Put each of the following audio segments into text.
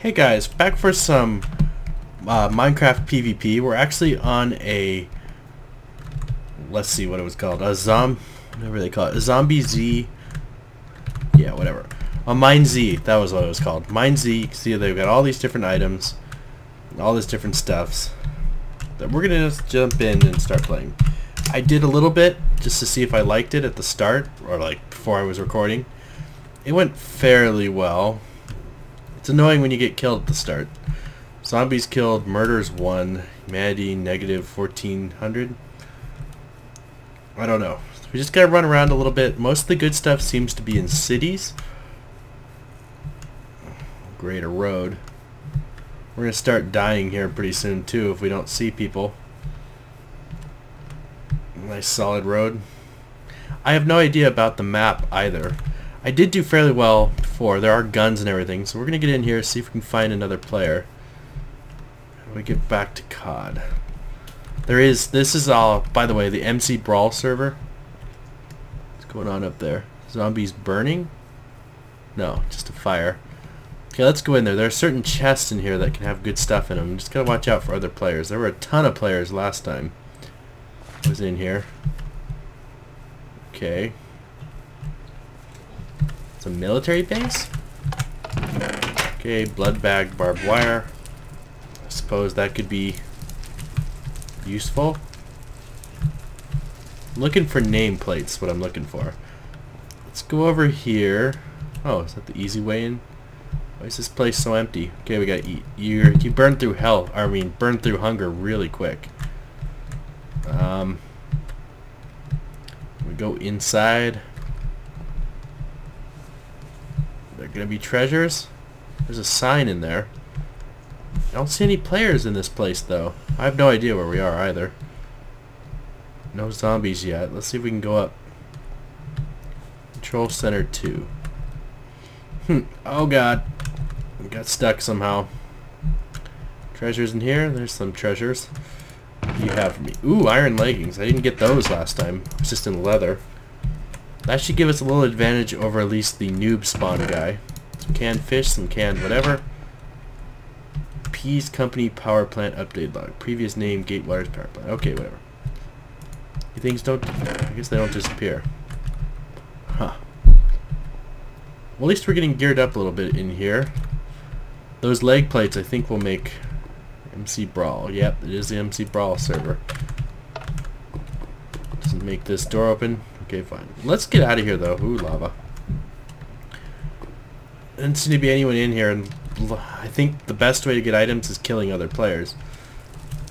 Hey guys, back for some uh, Minecraft PvP. We're actually on a, let's see what it was called, a zom, whatever they call it, a zombie Z, yeah, whatever. A Mine Z, that was what it was called. Mine Z, you can see they've got all these different items, all these different stuffs. We're gonna just jump in and start playing. I did a little bit just to see if I liked it at the start, or like before I was recording. It went fairly well. Annoying when you get killed at the start. Zombies killed, murders 1, humanity negative 1400. I don't know. We just gotta run around a little bit. Most of the good stuff seems to be in cities. Great, a road. We're gonna start dying here pretty soon too if we don't see people. Nice solid road. I have no idea about the map either. I did do fairly well before. There are guns and everything, so we're going to get in here, see if we can find another player. How do we get back to COD? There is, this is all, by the way, the MC Brawl server. What's going on up there? Zombies burning? No, just a fire. Okay, let's go in there. There are certain chests in here that can have good stuff in them. Just gotta watch out for other players. There were a ton of players last time. I was in here. Okay. It's a military base? Okay, blood bag, barbed wire. I suppose that could be useful. I'm looking for nameplates, what I'm looking for. Let's go over here. Oh, is that the easy way in? Why is this place so empty? Okay, we eat. You you burn through hell. I mean, burn through hunger really quick. Um, we go inside. There gonna be treasures? There's a sign in there. I don't see any players in this place though. I have no idea where we are either. No zombies yet. Let's see if we can go up. Control Center 2. Hmm. Oh god. We got stuck somehow. Treasures in here? There's some treasures. You have me? Ooh, iron leggings. I didn't get those last time. It's just in leather. That should give us a little advantage over at least the noob spawn guy. Some canned fish, some canned whatever. Pease Company Power Plant Update Log. Previous name, Gatewaters Power Plant. Okay, whatever. Things don't... I guess they don't disappear. Huh. Well, at least we're getting geared up a little bit in here. Those leg plates I think will make MC Brawl. Yep, it is the MC Brawl server. Doesn't make this door open. Okay, fine. Let's get out of here, though. Ooh, lava. Doesn't seem to be anyone in here, and I think the best way to get items is killing other players.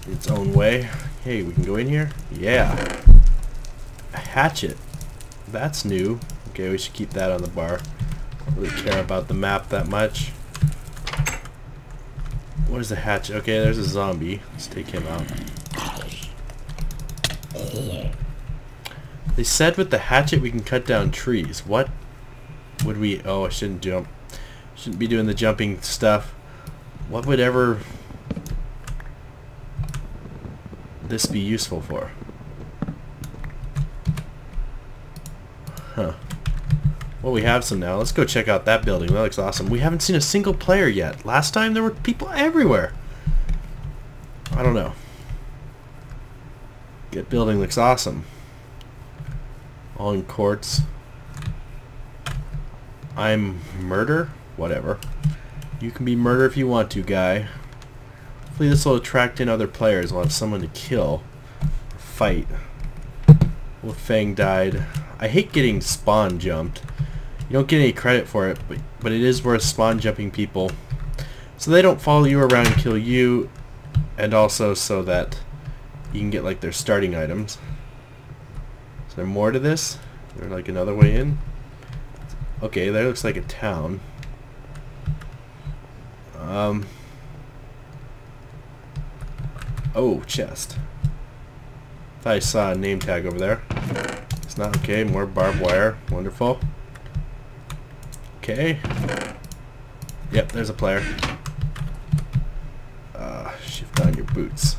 Its own way. Hey, we can go in here? Yeah. A hatchet. That's new. Okay, we should keep that on the bar. Don't really care about the map that much. What is the hatchet? Okay, there's a zombie. Let's take him out. They said with the hatchet we can cut down trees. What would we... Oh, I shouldn't jump. Shouldn't be doing the jumping stuff. What would ever this be useful for? Huh. Well, we have some now. Let's go check out that building. That looks awesome. We haven't seen a single player yet. Last time there were people everywhere. I don't know. Get building looks awesome. In quartz. I'm murder? Whatever. You can be murder if you want to, guy. Hopefully this will attract in other players. We'll have someone to kill. Fight. Well, Fang died. I hate getting spawn jumped. You don't get any credit for it, but, but it is worth spawn jumping people. So they don't follow you around and kill you, and also so that you can get like their starting items. Is there more to this? Is there like another way in? Okay, there looks like a town. Um. Oh, chest. Thought I saw a name tag over there. It's not okay. More barbed wire. Wonderful. Okay. Yep, there's a player. Uh, shift on your boots.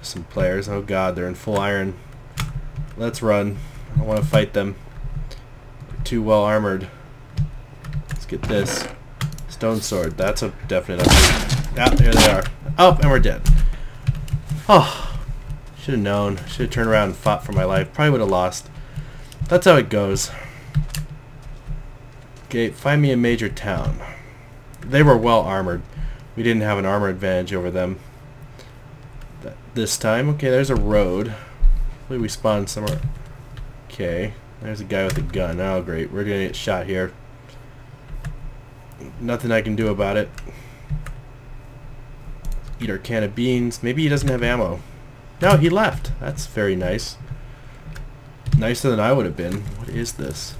Some players. Oh god, they're in full iron. Let's run. I don't want to fight them. They're too well armored. Let's get this. Stone sword. That's a definite upgrade. Ah, there they are. Oh, and we're dead. Oh, should have known. Should have turned around and fought for my life. Probably would have lost. That's how it goes. Okay, find me a major town. They were well armored. We didn't have an armor advantage over them this time. Okay, there's a road. Hopefully we spawn somewhere. Okay, there's a guy with a gun. Oh, great. We're going to get shot here. Nothing I can do about it. Eat our can of beans. Maybe he doesn't have ammo. No, he left. That's very nice. Nicer than I would have been. What is this?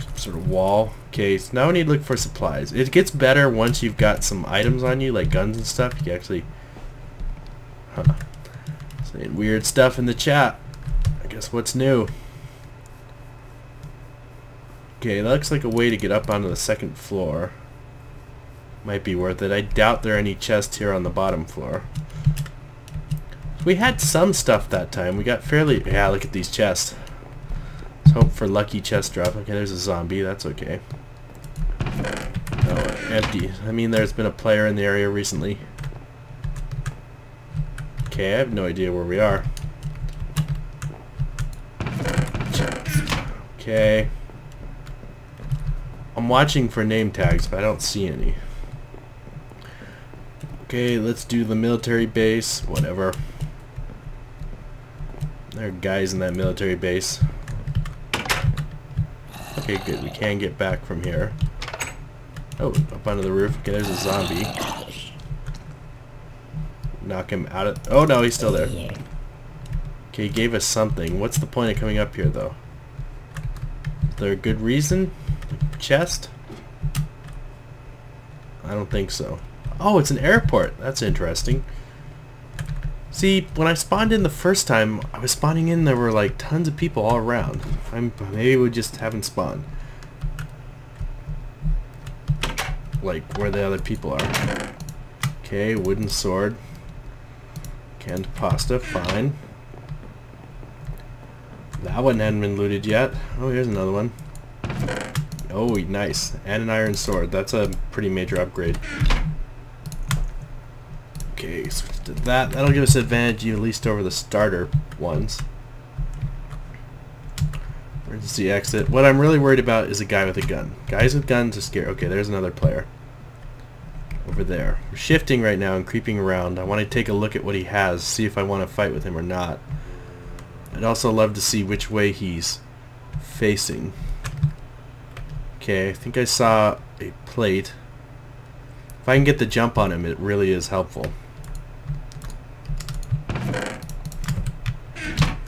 Some sort of wall. Okay, now we need to look for supplies. It gets better once you've got some items on you, like guns and stuff. You can actually... Saying weird stuff in the chat. I guess what's new? Okay, that looks like a way to get up onto the second floor. Might be worth it. I doubt there are any chests here on the bottom floor. We had some stuff that time. We got fairly... Yeah, look at these chests. Let's hope for lucky chest drop. Okay, there's a zombie. That's okay. Oh, empty. I mean, there's been a player in the area recently. Okay, I have no idea where we are. Okay. I'm watching for name tags, but I don't see any. Okay, let's do the military base. Whatever. There are guys in that military base. Okay, good. We can get back from here. Oh, up onto the roof. Okay, there's a zombie. Knock him out of... Oh, no, he's still there. Okay, he gave us something. What's the point of coming up here, though? Is there a good reason? Chest? I don't think so. Oh, it's an airport. That's interesting. See, when I spawned in the first time, I was spawning in, there were like tons of people all around. I'm, maybe we just haven't spawned. Like, where the other people are. Okay, wooden sword. Canned pasta, fine. That one hadn't been looted yet. Oh, here's another one. Oh, nice. And an iron sword. That's a pretty major upgrade. Okay, to that. That'll give us advantage at least over the starter ones. Emergency exit. What I'm really worried about is a guy with a gun. Guys with guns are scary. Okay, there's another player. Over there. We're shifting right now and creeping around. I want to take a look at what he has, see if I want to fight with him or not. I'd also love to see which way he's facing. Okay, I think I saw a plate. If I can get the jump on him, it really is helpful. I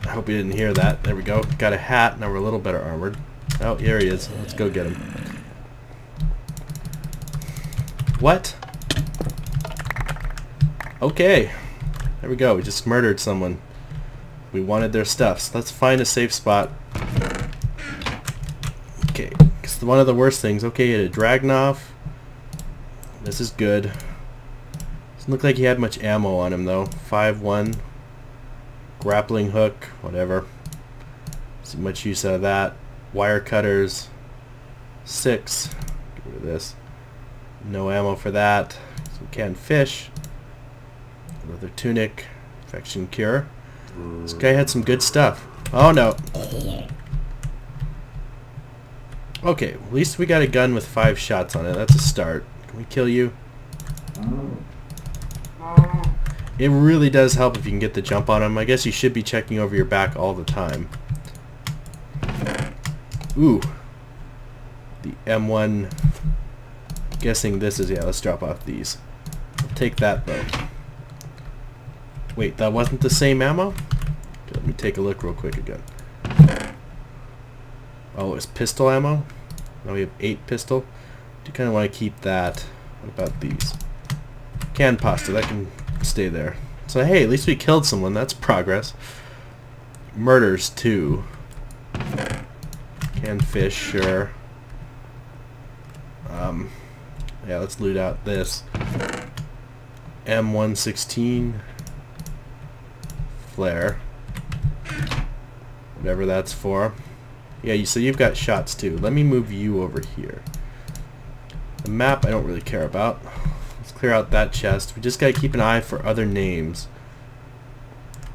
hope you didn't hear that. There we go. Got a hat. Now we're a little better armored. Oh, here he is. Let's go get him. What? Okay. There we go. We just murdered someone. We wanted their stuff. So let's find a safe spot. Okay. It's one of the worst things. Okay, had a Dragunov. This is good. Doesn't look like he had much ammo on him though. 5-1. Grappling hook. Whatever. See much use out of that. Wire cutters. 6. Get rid of this. No ammo for that. Some canned fish. Another tunic. Infection cure. This guy had some good stuff. Oh no. Okay, at least we got a gun with five shots on it. That's a start. Can we kill you? It really does help if you can get the jump on him. I guess you should be checking over your back all the time. Ooh. The M1. Guessing this is, yeah, let's drop off these. I'll take that though. Wait, that wasn't the same ammo? Let me take a look real quick again. Oh, it's pistol ammo? Now we have 8 pistol. Do kind of want to keep that. What about these? Canned pasta, that can stay there. So hey, at least we killed someone. That's progress. Murders, too. Canned fish, sure. Um, yeah, let's loot out this. M116. Flare. Whatever that's for. Yeah, you, so you've got shots too. Let me move you over here. The map I don't really care about. Let's clear out that chest. We just gotta keep an eye for other names.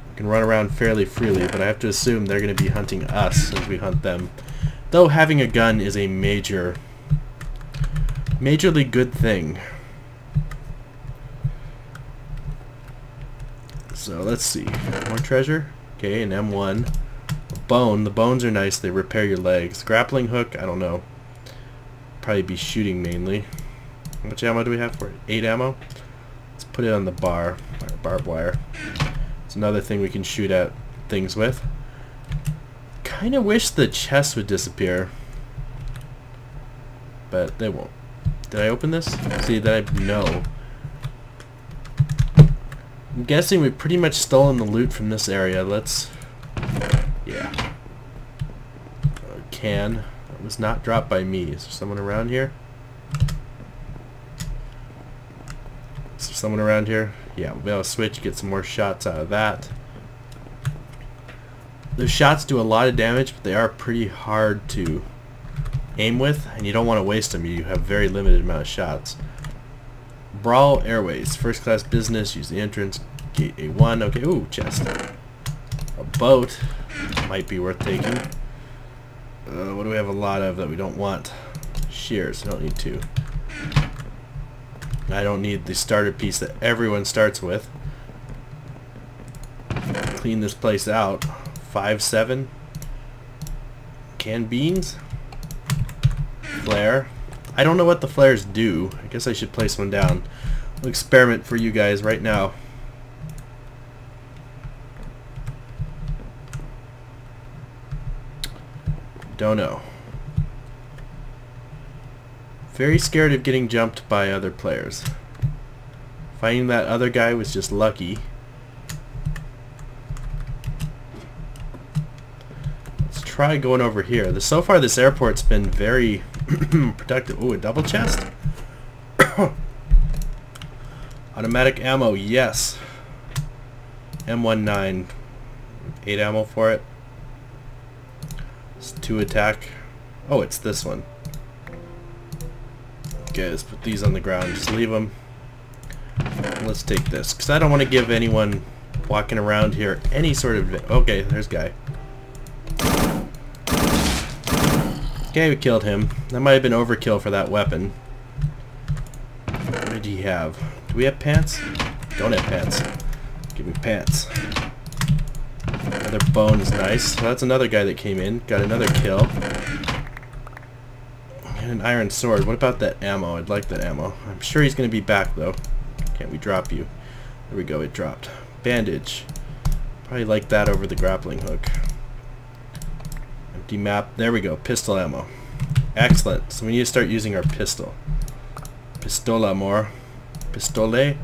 We can run around fairly freely, but I have to assume they're gonna be hunting us as we hunt them. Though having a gun is a major, majorly good thing. So let's see. More treasure. Okay, an M1. A bone. The bones are nice. They repair your legs. Grappling hook. I don't know. Probably be shooting mainly. How much ammo do we have for it? Eight ammo. Let's put it on the bar. Barbed wire. It's another thing we can shoot at things with. Kind of wish the chest would disappear. But they won't. Did I open this? See, that I... No. Guessing we've pretty much stolen the loot from this area. Let's... Yeah. A can. That was not dropped by me. Is there someone around here? Is there someone around here? Yeah, we'll be able to switch, get some more shots out of that. Those shots do a lot of damage, but they are pretty hard to aim with, and you don't want to waste them. You have very limited amount of shots. Brawl Airways, first class business, use the entrance, gate A1, okay, ooh, chest. A boat might be worth taking. Uh, what do we have a lot of that we don't want? Shears, I don't need two. I don't need the starter piece that everyone starts with. Clean this place out. Five, seven. Canned beans. Flare. I don't know what the flares do. I guess I should place one down. I'll experiment for you guys right now. Don't know. Very scared of getting jumped by other players. Finding that other guy was just lucky. Let's try going over here. The, so far this airport's been very productive. Ooh, a double chest? Automatic ammo, yes. M19. 8 ammo for it. It's 2 attack. Oh, it's this one. Okay, let's put these on the ground. Just leave them. Let's take this. Because I don't want to give anyone walking around here any sort of... Okay, there's guy. Okay, we killed him. That might have been overkill for that weapon. What did he have? Do we have pants? Don't have pants. Give me pants. Another bone is nice. So that's another guy that came in. Got another kill. And an iron sword. What about that ammo? I'd like that ammo. I'm sure he's going to be back, though. Can't we drop you? There we go. It dropped. Bandage. Probably like that over the grappling hook. Empty map. There we go. Pistol ammo. Excellent. So we need to start using our pistol. Pistola more. Pistole.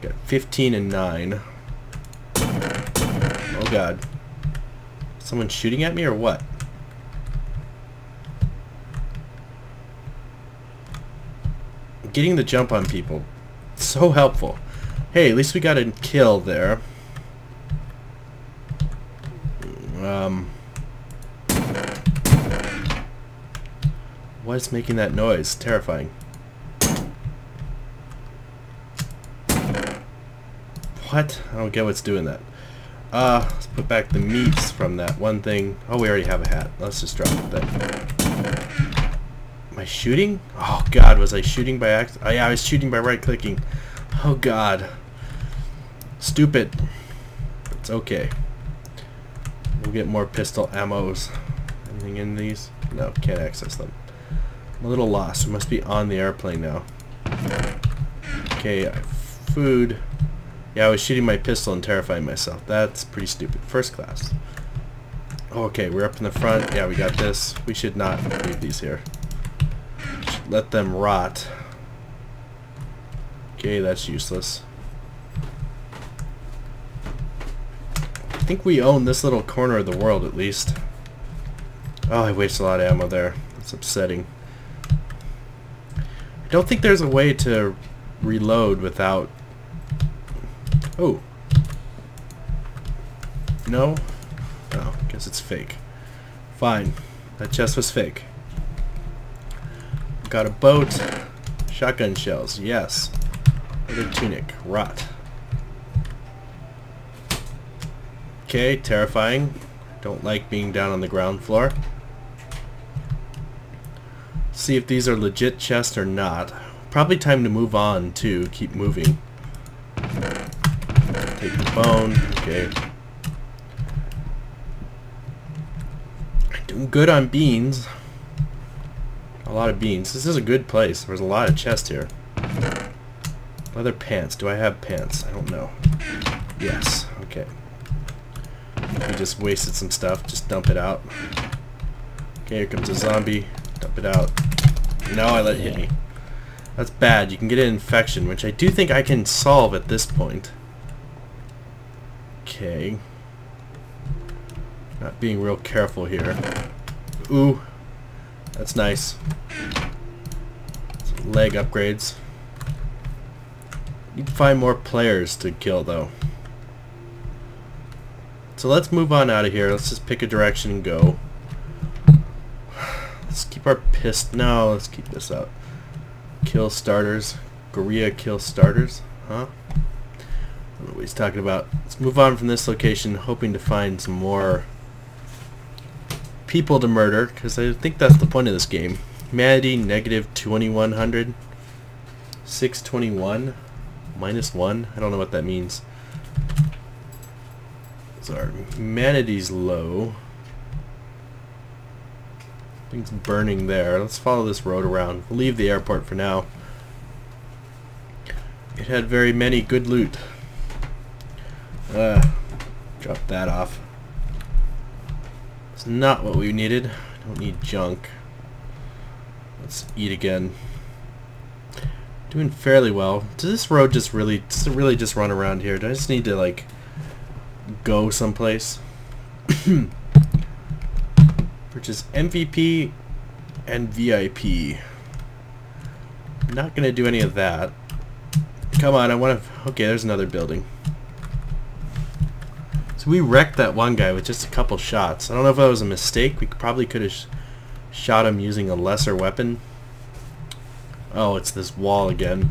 Got 15 and 9. God. Someone shooting at me or what? Getting the jump on people. So helpful. Hey, at least we got a kill there. Um... What is making that noise? Terrifying. What? I don't get what's doing that. Uh, let's put back the meats from that one thing. Oh, we already have a hat. Let's just drop it then. Am I shooting? Oh god, was I shooting by accident? Oh yeah, I was shooting by right-clicking. Oh god. Stupid. It's okay. We'll get more pistol ammos. Anything in these? No, can't access them. I'm a little lost. We must be on the airplane now. Okay, food. Yeah, I was shooting my pistol and terrifying myself. That's pretty stupid. First class. Okay, we're up in the front. Yeah, we got this. We should not leave these here. Let them rot. Okay, that's useless. I think we own this little corner of the world at least. Oh, I wasted a lot of ammo there. That's upsetting. I don't think there's a way to reload without Oh. No? Oh, Guess it's fake. Fine. That chest was fake. Got a boat. Shotgun shells. Yes. Leather tunic. Rot. Okay, terrifying. Don't like being down on the ground floor. See if these are legit chests or not. Probably time to move on too. Keep moving. Take the bone. Okay. Doing good on beans. A lot of beans. This is a good place. There's a lot of chests here. Leather pants. Do I have pants? I don't know. Yes. Okay. We just wasted some stuff. Just dump it out. Okay, here comes a zombie. Dump it out. No, I let it hit me. That's bad. You can get an infection, which I do think I can solve at this point. Okay. Not being real careful here. Ooh. That's nice. Some leg upgrades. Need to find more players to kill, though. So let's move on out of here. Let's just pick a direction and go. Let's keep our pist. No, let's keep this out. Kill starters. Gorilla kill starters. Huh? What he's talking about. Let's move on from this location, hoping to find some more people to murder, because I think that's the point of this game. Humanity, negative 2100. 621. Minus 1. I don't know what that means. So our humanity's low. Things burning there. Let's follow this road around. We'll leave the airport for now. It had very many good loot. Uh, drop that off. It's not what we needed. Don't need junk. Let's eat again. Doing fairly well. Does this road just really, does really just run around here? Do I just need to like go someplace? Purchase MVP and VIP. Not gonna do any of that. Come on, I want to... Okay, there's another building. So we wrecked that one guy with just a couple shots. I don't know if that was a mistake. We probably could have sh shot him using a lesser weapon. Oh, it's this wall again.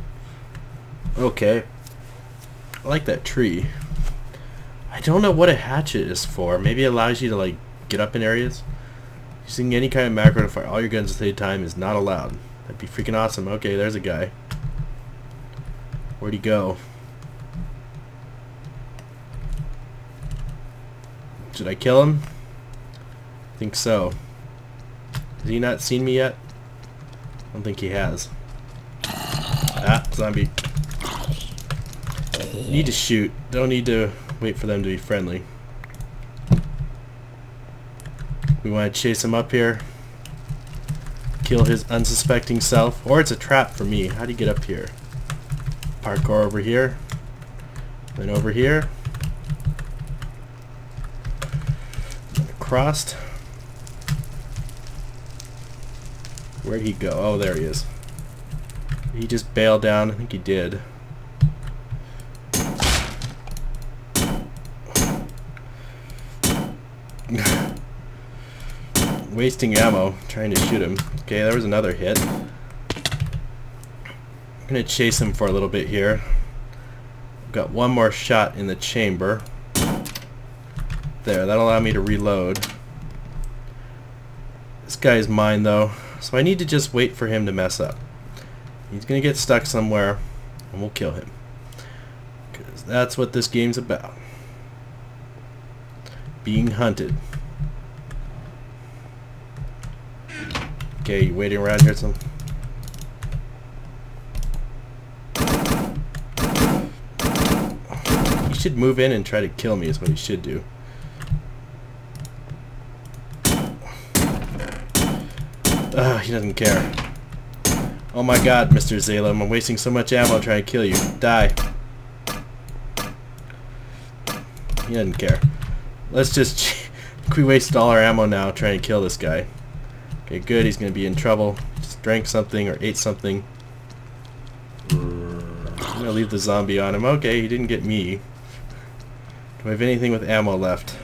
Okay. I like that tree. I don't know what a hatchet is for. Maybe it allows you to like get up in areas. Using any kind of macro to fire all your guns at the same time is not allowed. That'd be freaking awesome. Okay, there's a guy. Where'd he go? Should I kill him? I think so. Has he not seen me yet? I don't think he has. Ah, zombie. Need to shoot. Don't need to wait for them to be friendly. We want to chase him up here. Kill his unsuspecting self. Or it's a trap for me. How do you get up here? Parkour over here. Then over here. Where'd he go? Oh, there he is. He just bailed down. I think he did. Wasting ammo trying to shoot him. Okay, there was another hit. I'm going to chase him for a little bit here. Got one more shot in the chamber. There, that'll allow me to reload. This guy's mine though, so I need to just wait for him to mess up. He's gonna get stuck somewhere, and we'll kill him. Because that's what this game's about. Being hunted. Okay, you waiting around here some? He should move in and try to kill me is what he should do. Ugh, he doesn't care. Oh my god, Mr. Zalem, I'm wasting so much ammo trying to kill you. Die. He doesn't care. Let's just... we wasted all our ammo now trying to kill this guy. Okay, good, he's gonna be in trouble. Just drank something or ate something. I'm gonna leave the zombie on him. Okay, he didn't get me. Do I have anything with ammo left?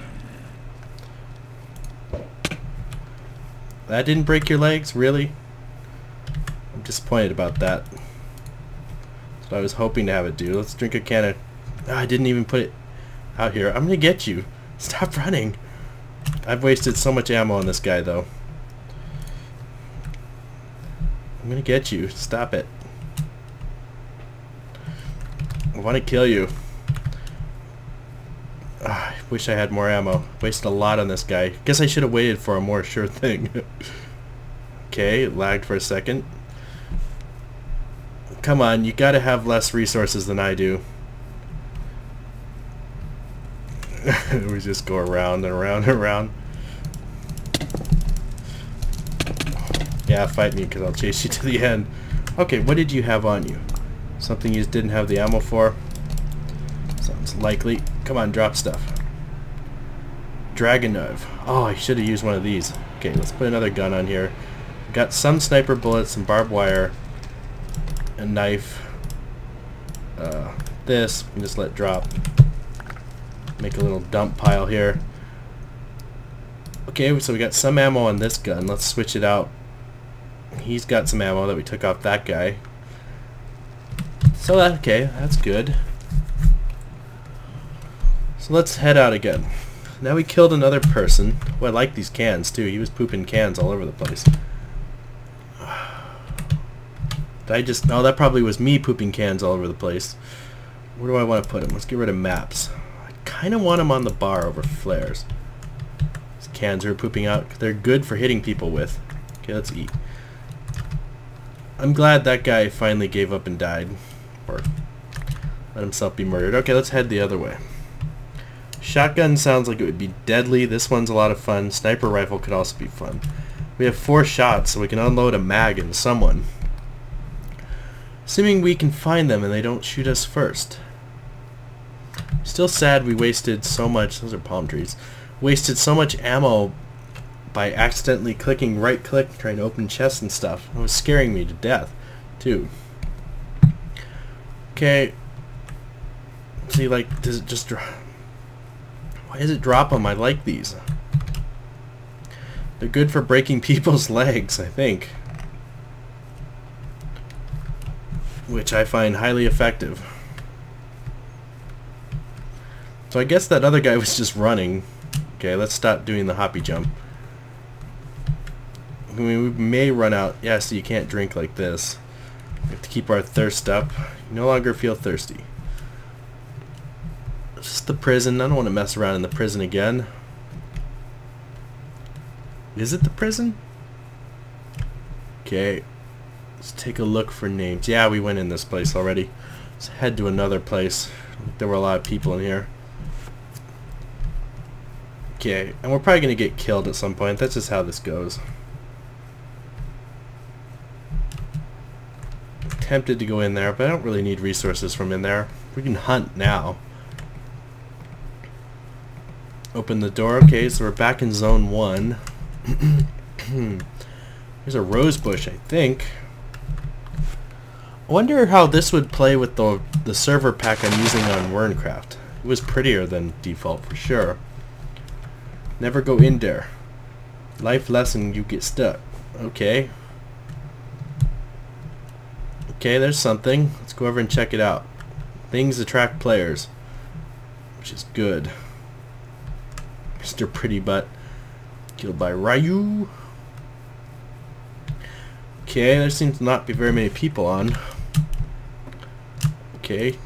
That didn't break your legs? Really? I'm disappointed about that. That's what I was hoping to have it do. Let's drink a can of... Oh, I didn't even put it out here. I'm gonna get you. Stop running. I've wasted so much ammo on this guy, though. I'm gonna get you. Stop it. I want to kill you. Wish I had more ammo. Wasted a lot on this guy. Guess I should have waited for a more sure thing. okay, lagged for a second. Come on, you gotta have less resources than I do. we just go around and around and around. Yeah, fight me because I'll chase you to the end. Okay, what did you have on you? Something you didn't have the ammo for? Sounds likely. Come on, drop stuff. Dragon knife. Oh, I should have used one of these. Okay, let's put another gun on here. Got some sniper bullets, some barbed wire, a knife. Uh, this, we just let drop. Make a little dump pile here. Okay, so we got some ammo on this gun. Let's switch it out. He's got some ammo that we took off that guy. So that, okay, that's good. So let's head out again. Now we killed another person. Oh, I like these cans too. He was pooping cans all over the place. Did I just... No, that probably was me pooping cans all over the place. Where do I want to put him? Let's get rid of maps. I kind of want him on the bar over flares. These cans are pooping out. They're good for hitting people with. Okay, let's eat. I'm glad that guy finally gave up and died. Or let himself be murdered. Okay, let's head the other way. Shotgun sounds like it would be deadly. This one's a lot of fun. Sniper rifle could also be fun. We have four shots, so we can unload a mag into someone. Assuming we can find them and they don't shoot us first. Still sad we wasted so much, those are palm trees, wasted so much ammo by accidentally clicking right click trying to open chests and stuff. It was scaring me to death, too. Okay. See, like, does it just... Why does it drop them? I like these. They're good for breaking people's legs, I think. Which I find highly effective. So I guess that other guy was just running. Okay, let's stop doing the hoppy jump. I mean, we may run out. Yeah, so you can't drink like this. We have to keep our thirst up. You no longer feel thirsty. Just the prison. I don't want to mess around in the prison again. Is it the prison? Okay. Let's take a look for names. Yeah, we went in this place already. Let's head to another place. There were a lot of people in here. Okay, and we're probably going to get killed at some point. That's just how this goes. tempted to go in there, but I don't really need resources from in there. We can hunt now. Open the door. Okay, so we're back in zone one. There's a rose bush, I think. I wonder how this would play with the the server pack I'm using on Werncraft. It was prettier than default for sure. Never go in there. Life lesson, you get stuck. Okay. Okay, there's something. Let's go over and check it out. Things attract players, which is good. Mr. Pretty Butt killed by Ryu. Okay, there seems to not be very many people on. Okay.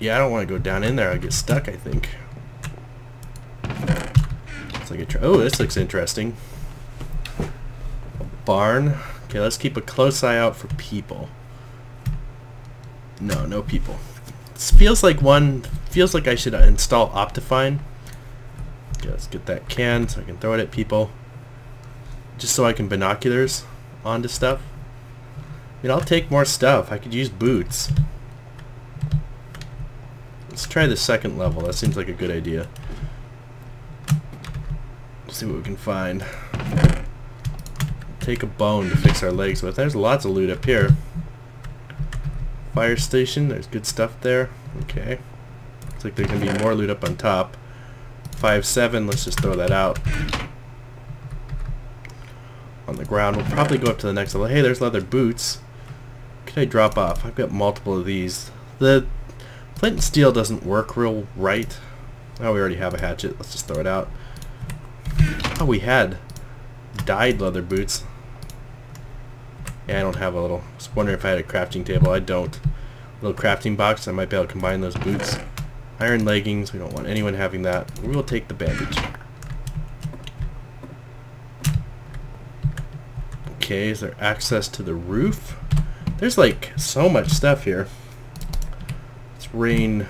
Yeah, I don't want to go down in there. I'll get stuck, I think. Like a oh, this looks interesting barn. Okay, let's keep a close eye out for people. No, no people. Feels like one, feels like I should uh, install Optifine. Let's get that can so I can throw it at people. Just so I can binoculars onto stuff. I mean, I'll take more stuff. I could use boots. Let's try the second level. That seems like a good idea. Let's see what we can find take a bone to fix our legs with. There's lots of loot up here. Fire station, there's good stuff there. Okay. Looks like there's going to be more loot up on top. 5-7, Let's just throw that out. On the ground. We'll probably go up to the next level. Hey, there's leather boots. Could I drop off? I've got multiple of these. The flint and steel doesn't work real right. Oh, we already have a hatchet. Let's just throw it out. Oh, we had dyed leather boots. Yeah, I don't have a little. I was wondering if I had a crafting table. I don't. A little crafting box. I might be able to combine those boots. Iron leggings. We don't want anyone having that. We will take the bandage. Okay, is there access to the roof? There's like so much stuff here. Let's rain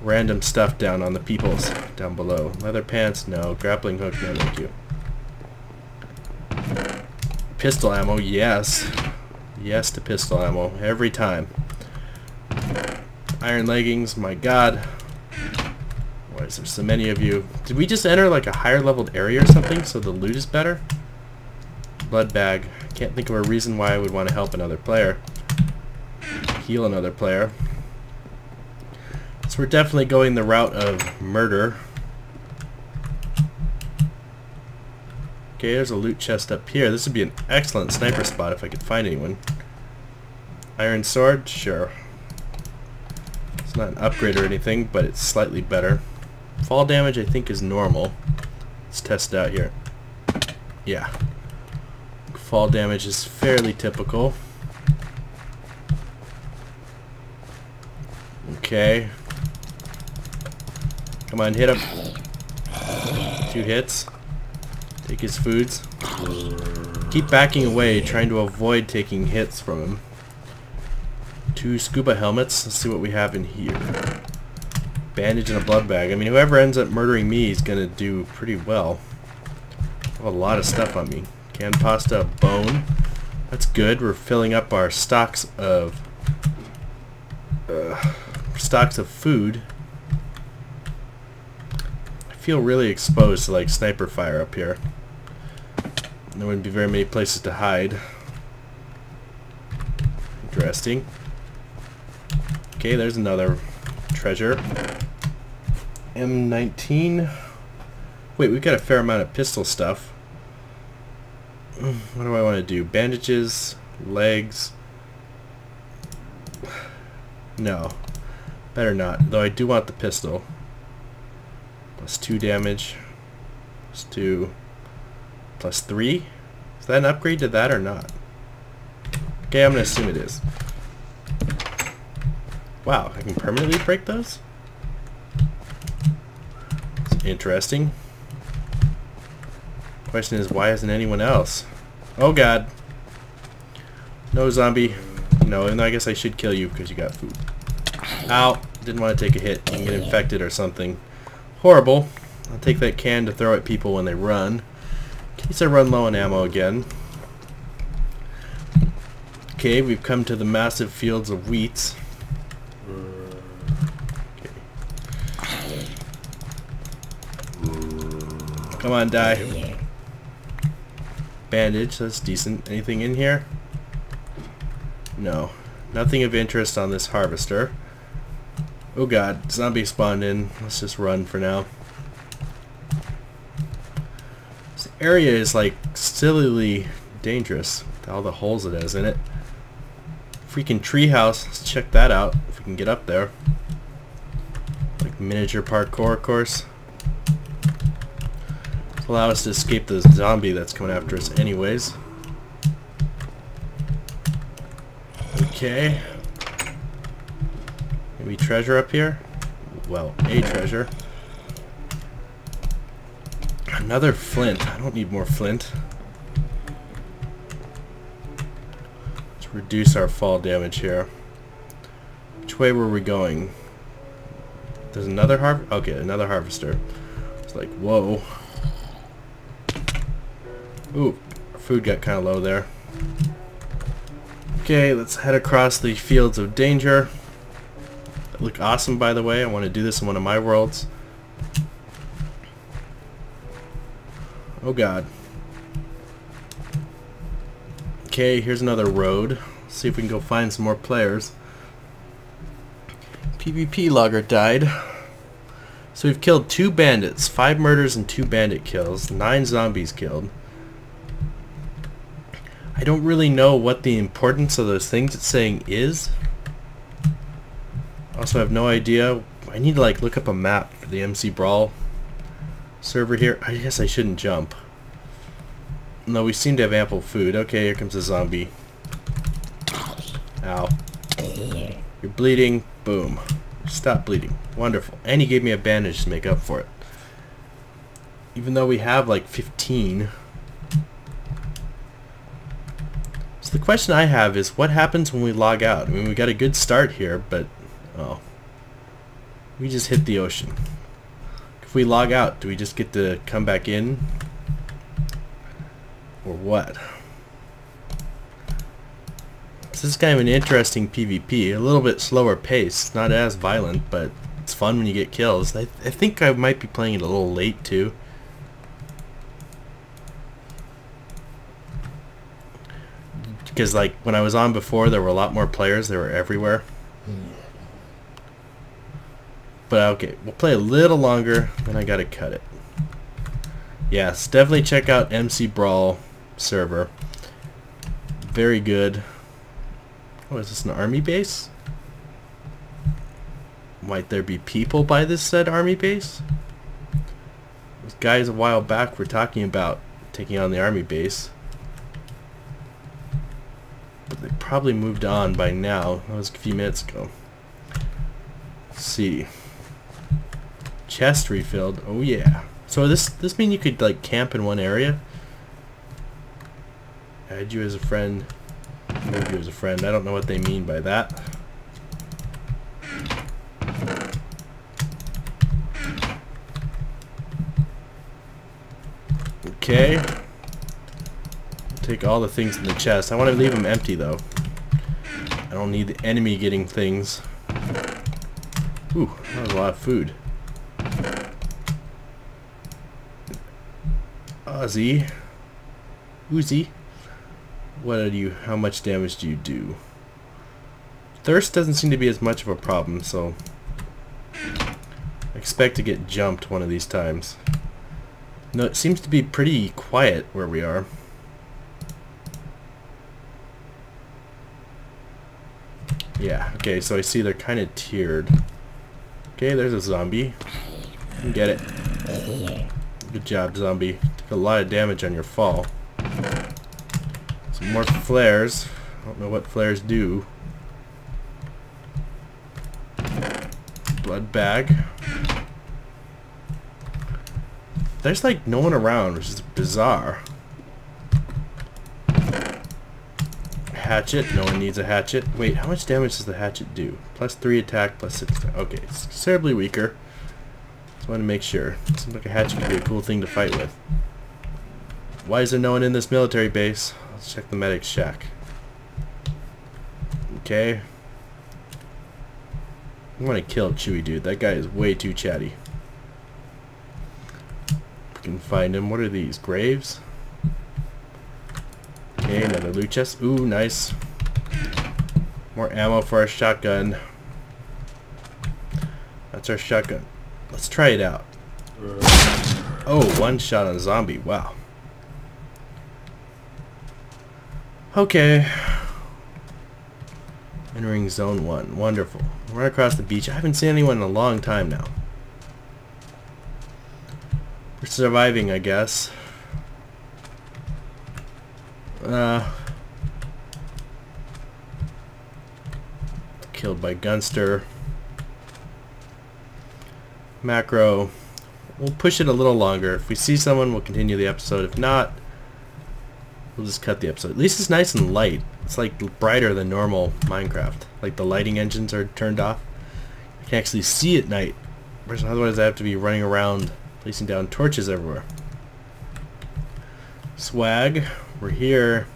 random stuff down on the peoples down below. Leather pants, no. Grappling hook, no thank you. Pistol ammo, yes. Yes to pistol ammo, every time. Iron leggings, my god. Why is there so many of you? Did we just enter like a higher leveled area or something so the loot is better? Blood bag. Can't think of a reason why I would want to help another player. Heal another player. So we're definitely going the route of murder. Okay, there's a loot chest up here. This would be an excellent sniper spot if I could find anyone. Iron sword? Sure. It's not an upgrade or anything, but it's slightly better. Fall damage I think is normal. Let's test it out here. Yeah. Fall damage is fairly typical. Okay. Come on, hit him. Two hits. Take his foods. Keep backing away, trying to avoid taking hits from him. Two scuba helmets. Let's see what we have in here. Bandage and a blood bag. I mean, whoever ends up murdering me is going to do pretty well. I have a lot of stuff on me. Canned pasta, bone. That's good. We're filling up our stocks of uh, stocks of food I feel really exposed to like sniper fire up here. There wouldn't be very many places to hide. Interesting. Okay, there's another treasure. M19. Wait, we've got a fair amount of pistol stuff. What do I want to do? Bandages, legs. No. Better not. Though I do want the pistol. Plus 2 damage. Plus 2. Plus 3. Is that an upgrade to that or not? Okay, I'm to assume it is. Wow, I can permanently break those? It's interesting. Question is, why isn't anyone else? Oh god. No zombie. No, and I guess I should kill you because you got food. Ow. Didn't want to take a hit. and get infected or something. Horrible. I'll take that can to throw at people when they run. Case I run low on ammo again. Okay, we've come to the massive fields of wheats. Come on, die. Bandage, that's decent. Anything in here? No. Nothing of interest on this harvester. Oh god, zombie spawned in. Let's just run for now. This area is like sillily dangerous all the holes it has in it. Freaking treehouse. Let's check that out if we can get up there. Like miniature parkour course. allow us to escape the zombie that's coming after us anyways. Okay. Maybe treasure up here? Well, a treasure. Another flint. I don't need more flint. Let's reduce our fall damage here. Which way were we going? There's another har- okay, another harvester. It's like, whoa. Ooh, food got kind of low there. Okay, let's head across the fields of danger look awesome, by the way. I want to do this in one of my worlds. Oh god. Okay, here's another road. Let's see if we can go find some more players. PvP logger died. So we've killed two bandits, five murders and two bandit kills, nine zombies killed. I don't really know what the importance of those things it's saying is. Also I have no idea. I need to like look up a map for the MC Brawl server here. I guess I shouldn't jump. No, we seem to have ample food. Okay, here comes a zombie. Ow. You're bleeding. Boom. Stop bleeding. Wonderful. And he gave me a bandage to make up for it. Even though we have like 15. So the question I have is what happens when we log out? I mean, we got a good start here, but... Oh. We just hit the ocean. If we log out, do we just get to come back in? Or what? This is kind of an interesting PvP. A little bit slower pace. Not as violent, but it's fun when you get kills. I, I think I might be playing it a little late, too. Because, like, when I was on before, there were a lot more players. They were everywhere. Hmm. But, okay, we'll play a little longer, then I gotta cut it. Yes, definitely check out MC Brawl server. Very good. Oh, is this an army base? Might there be people by this said army base? Those guys a while back were talking about taking on the army base. But they probably moved on by now. That was a few minutes ago. Let's see. Chest refilled. Oh yeah. So this this mean you could like camp in one area? Add you as a friend. Move you as a friend. I don't know what they mean by that. Okay. Take all the things in the chest. I want to leave them empty though. I don't need the enemy getting things. Ooh, that was a lot of food. Ozzy. Uzi. What are you? How much damage do you do? Thirst doesn't seem to be as much of a problem, so I expect to get jumped one of these times. No, it seems to be pretty quiet where we are. Yeah, okay, so I see they're kind of tiered. Okay, there's a zombie. Get it. Good job, zombie. Took a lot of damage on your fall. Some more flares. I don't know what flares do. Blood bag. There's like no one around, which is bizarre. Hatchet. No one needs a hatchet. Wait, how much damage does the hatchet do? Plus 3 attack, plus 6 attack. Okay, it's considerably weaker. Just want to make sure. Seems like a hatchet could be a cool thing to fight with. Why is there no one in this military base? Let's check the medic's shack. Okay. I want to kill Chewy dude. That guy is way too chatty. We can find him. What are these? Graves? Okay, another loot chest. Ooh, nice. More ammo for our shotgun. That's our shotgun. Let's try it out. Oh, one shot on a zombie. Wow. Okay. Entering zone one. Wonderful. Right across the beach. I haven't seen anyone in a long time now. We're surviving, I guess. Uh, killed by Gunster. Macro. We'll push it a little longer. If we see someone, we'll continue the episode. If not, We'll just cut the episode. At least it's nice and light. It's like brighter than normal Minecraft. Like the lighting engines are turned off. I can actually see at night. Otherwise I have to be running around placing down torches everywhere. Swag. We're here.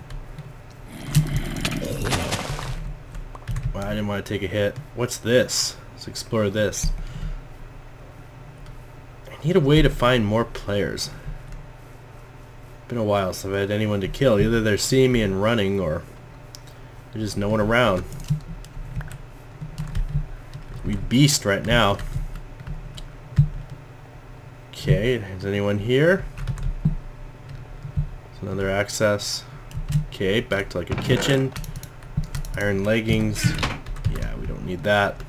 Well, I didn't want to take a hit. What's this? Let's explore this. Need a way to find more players been a while since I've had anyone to kill. Either they're seeing me and running, or there's just no one around. We beast right now. Okay, is anyone here? There's another access. Okay, back to like a kitchen. Iron leggings. Yeah, we don't need that.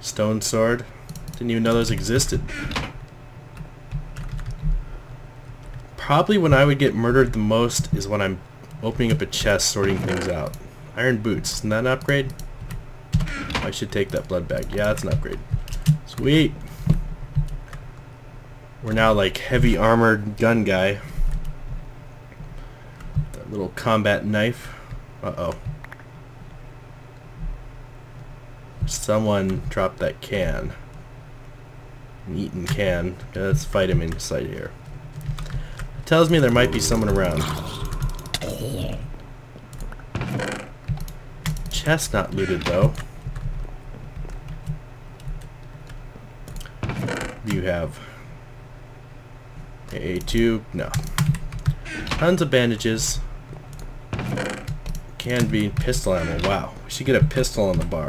Stone sword. Didn't even know those existed. Probably when I would get murdered the most is when I'm opening up a chest, sorting things out. Iron boots. Isn't that an upgrade? I should take that blood bag. Yeah, that's an upgrade. Sweet. We're now like heavy armored gun guy. That little combat knife. Uh-oh. Someone dropped that can. Eaten can. Let's fight him inside here. It tells me there might be someone around. Chest not looted though. do you have? A2? No. Tons of bandages. Can be pistol ammo. Wow. We should get a pistol on the bar.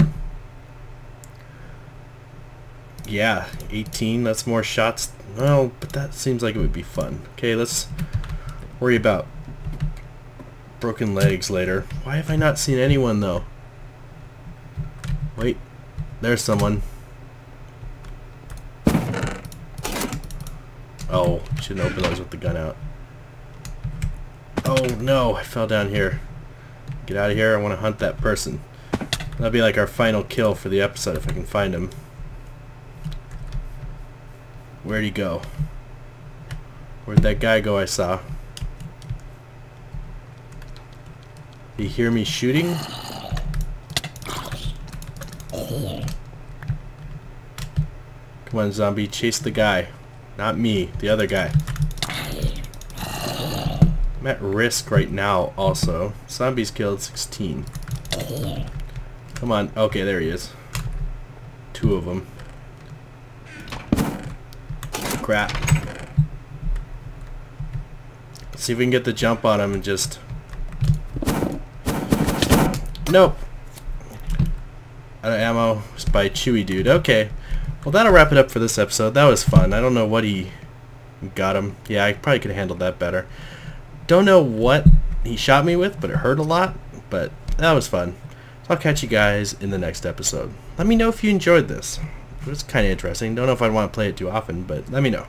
Yeah, 18. That's more shots. Well, but that seems like it would be fun. Okay, let's worry about broken legs later. Why have I not seen anyone, though? Wait. There's someone. Oh, shouldn't open those with the gun out. Oh no, I fell down here. Get out of here, I want to hunt that person. That'll be like our final kill for the episode if I can find him. Where'd he go? Where'd that guy go I saw? You hear me shooting? Come on, zombie, chase the guy. Not me, the other guy. I'm at risk right now also. Zombies killed 16. Come on. Okay, there he is. Two of them. Crap. Let's see if we can get the jump on him and just... Nope. Out of ammo. Just by Chewy Dude. Okay. Well, that'll wrap it up for this episode. That was fun. I don't know what he got him. Yeah, I probably could have handled that better. Don't know what he shot me with, but it hurt a lot. But that was fun. So I'll catch you guys in the next episode. Let me know if you enjoyed this. It was kind of interesting. Don't know if I'd want to play it too often, but let me know.